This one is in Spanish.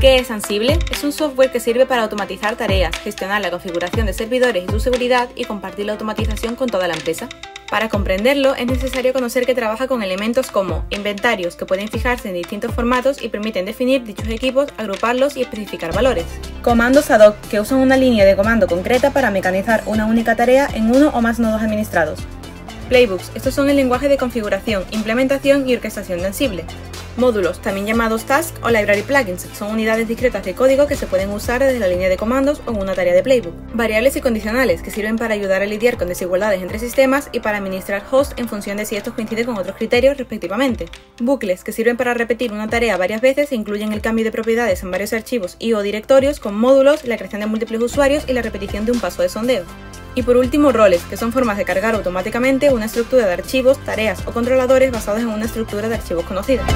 ¿Qué es Ansible? Es un software que sirve para automatizar tareas, gestionar la configuración de servidores y su seguridad y compartir la automatización con toda la empresa. Para comprenderlo es necesario conocer que trabaja con elementos como inventarios que pueden fijarse en distintos formatos y permiten definir dichos equipos, agruparlos y especificar valores. Comandos ad hoc que usan una línea de comando concreta para mecanizar una única tarea en uno o más nodos administrados. Playbooks, estos son el lenguaje de configuración, implementación y orquestación de Ansible. Módulos, también llamados tasks o library plugins, son unidades discretas de código que se pueden usar desde la línea de comandos o en una tarea de playbook. Variables y condicionales, que sirven para ayudar a lidiar con desigualdades entre sistemas y para administrar hosts en función de si estos coinciden con otros criterios respectivamente. Bucles, que sirven para repetir una tarea varias veces e incluyen el cambio de propiedades en varios archivos y o directorios con módulos, la creación de múltiples usuarios y la repetición de un paso de sondeo. Y por último, roles, que son formas de cargar automáticamente una estructura de archivos, tareas o controladores basados en una estructura de archivos conocida.